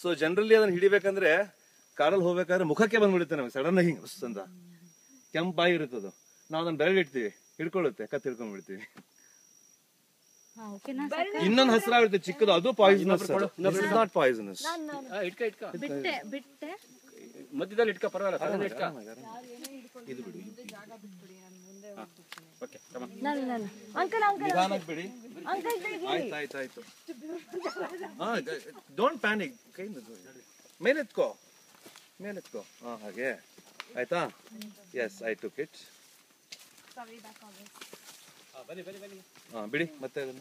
So generally ಅದನ್ನ ಹಿಡಿಬೇಕಂದ್ರೆ ಕಾರಲ್ಲಿ ಹೋಗ್ಬೇಕಾದ್ರೆ ಮುಖಕ್ಕೆ ಬಂದ್ಬಿಡುತ್ತೆ ನಮಗೆ ಸಡನ್ ಆಗಿ ಹಿಂಗ್ ಅಂತ ಕೆಂಪಾಗಿ ಇರುತ್ತದು. ನಾವು ಅದನ್ನ ಬೆರಳು ಇಡ್ತೀವಿ ಹಿಡ್ಕೊಳ್ಳುತ್ತೆ ಕತ್ ಹಿಡ್ಕೊಂಡ್ಬಿಡ್ತೀವಿ. ಹಾ ಓಕೆನಾ ಇನ್ನೊಂದು ಹಸಿರಾಗಿರುತ್ತೆ ಚಿಕ್ಕದು ಅದು ಪಾಯ್ಸನಸ್ ನಾಟ್ ಪಾಯ್ಸನಸ್ ಮಧ್ಯದಲ್ಲಿ ಇಟ್ಕ ಪರವಾಗಿಲ್ಲ ಸಡನ್ ಇಟ್ಕ. ಇದು ಬಿಡಿ. ಓಕೆ ಕಮ ನಾನು ನಾನು. ಅಂಕಲ್ ಅಂಕಲ್ ನಿಧಾನಕ್ಕೆ ಬಿಡಿ. ತೆಗಿ ಆಯ್ತು ಆಯ್ತು ಹಾ ಡೋಂಟ್ ಪ್ಯಾನಿಕ್ ಕೈ ಮೇಲೆತ್ಕೋ. ಮೇಲೆತ್ಕೋ. ಹಾ ಹಾಗೆ. ಆಯ್ತಾ? ಎಸ್ ಐ ಟುಕ್ ಇಟ್ ಬನ್ನಿ ಬನ್ನಿ ಬನ್ನಿ. ಹಾ ಬಿಡಿ ಮತ್ತೆ ಅದನ್ನ.